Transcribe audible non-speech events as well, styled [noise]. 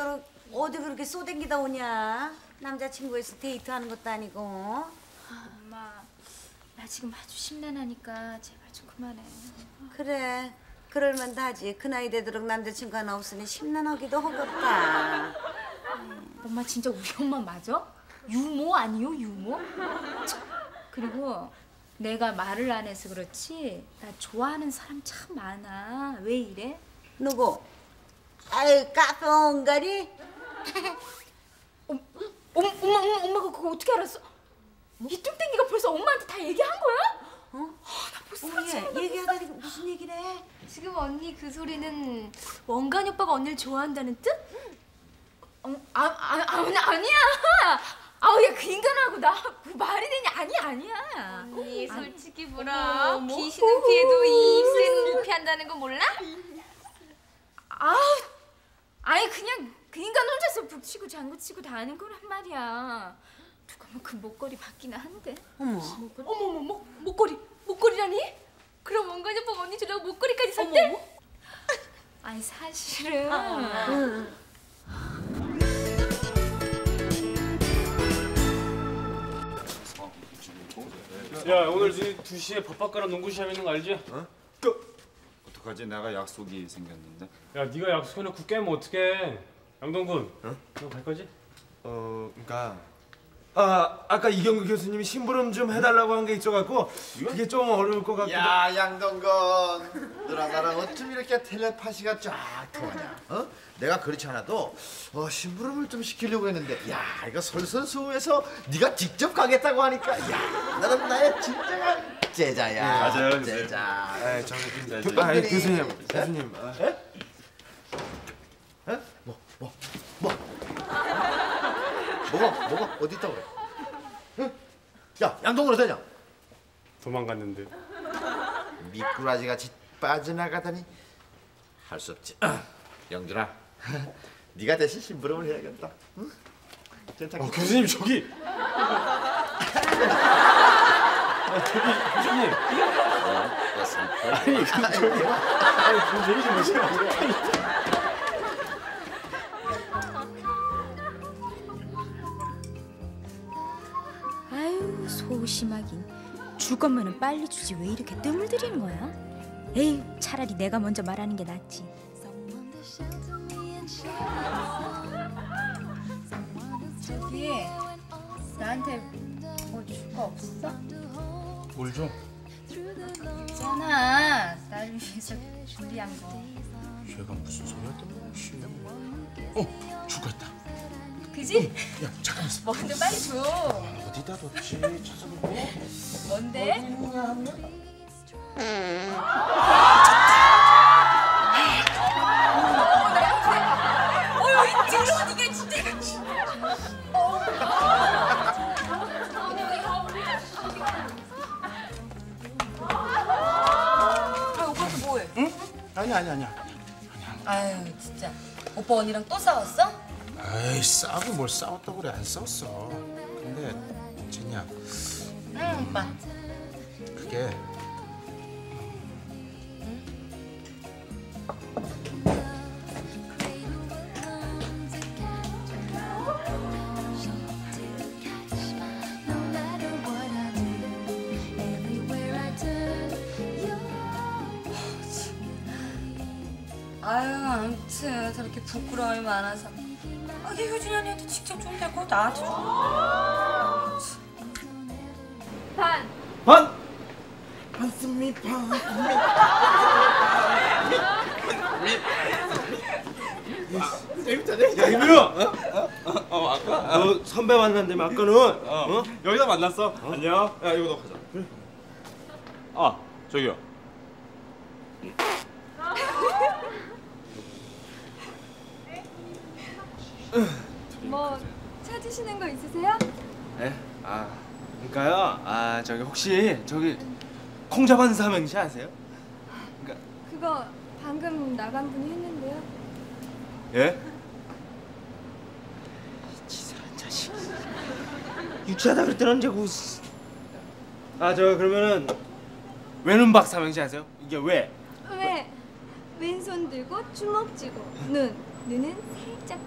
되도록 어디 그렇게 쏘댕기다 오냐? 남자친구에서 데이트하는 것도 아니고. 엄마, 나 지금 아주 심란하니까 제발 좀 그만해. 그래. 그럴만 하지. 그 나이 되도록 남자친구 하나 없으니 심란하기도 하겠다. 엄마 진짜 우리 엄마 맞아? 유모 아니요 유모? 참, 그리고 내가 말을 안 해서 그렇지 나 좋아하는 사람 참 많아. 왜 이래? 누구? 아이 카페 옹가리? 엄, 엄, 엄마, 엄마, 엄마가 그거 어떻게 알았어? 이 뚱땡이가 벌써 엄마한테 다 얘기한 거야? 어? 나 벌써 어, 얘 얘기하다니 무슨 얘기래? 지금 언니 그 소리는 원간이 오빠가 언니를 좋아한다는 뜻? 어, 아, 아, 아, 아니, 아니야. 아우 야그 인간하고 나 그 말이 되냐? 아니 아니야. 언니. 솔직히 뭐라 어머. 귀신은 피해도 이 입새는 못 피한다는 거 몰라? 아, 아니 그냥 그 인간 혼자서 북치고 장구치고 다 하는 거란 말이야. 누가 뭐그 목걸이 받기나 한데. 어머. 어머머 목 목걸이 목걸이라니? 그럼 원간이 오빠가 언니 주려고 목걸이까지 샀대? 아니 사실은 응. 야 오늘 2시에 밥바꿔라 농구 시합 있는 거 알지? 어 떡하지? 내가 약속이 생겼는데. 야 네가 약속해놓고 깨면 어떡해 양동근 너갈 거지? 어, 그러니까 아 아까 이경규 교수님이 심부름 좀 해달라고 한 게 있어갖고 그게 좀 어려울 것 같기도. 야 양동건 너랑 나랑 어쩜 이렇게 텔레파시가 쫙 통하냐 어? 내가 그렇지 않아도 어, 심부름을 좀 시키려고 했는데 야 이거 설선수에서 네가 직접 가겠다고 하니까 야 나는 나의 진정한 제자야 맞아요, 선생님. 제자 아 저기 네, 교, 네. 아, 교수님 교수님 아, 어? 뭐? 뭐? 뭐? 뭐가? 뭐가? 어디 있다고 그래? 응? 야 양동건 어디냐? 도망갔는데 미꾸라지 같이 빠져나가다니 할 수 없지. [clears throat] 영준아, [laughs] 네가 대신 심부름을 해야겠다. 응? 괜찮겠지? 어 교수님 저기 [laughs] 아 저기 교수님 아니 그 저기 아니 그 얘기 좀 하세요 아유 소심하긴 줄 거면은 빨리 주지 왜 이렇게 뜸을 들이는 거야? 에이 차라리 내가 먼저 말하는 게 낫지 저기 나한테 뭐 줄 거 없어? 뭘 좀? 있잖아 나를 위해서 준비한 거 얘가 무슨 소리 하던 거지? 어 있다. 그지? 야 잠깐만. 뭔데 빨리 줘 어디다 뒀지? 찾아보고. 뭔데? 아니 아니 아니야. 아유 진짜 오빠 언니랑 또 싸웠어? 에이 싸우긴 뭘 싸웠다고 그래 안 싸웠어. 근데 진이야 응 오빠 그게 아유 아무튼 저렇게 부끄러움이 많아서. 아, 이게 효준이 언니한테 직접 좀 대고 나한테 좀 반. 반스미 반. 야 이민우, 어? 아까? 너 선배 만난다며 아까는 어? 여기다 만났어? 안녕. 야 이거 너 가자. 아 저기요 뭐 찾으시는 거 있으세요? 네? 아 그러니까요. 아 저기 혹시 저기 콩자반 삼행시 아세요? 그거 방금 나간 분이 했는데요. 예? 치사한 자식. 유치하다 그럴 때는 언제 그. 아저 그러면은 외눈박 삼행시 아세요? 이게 왜? 왜 왼손 들고 주먹 쥐고 눈 눈은 살짝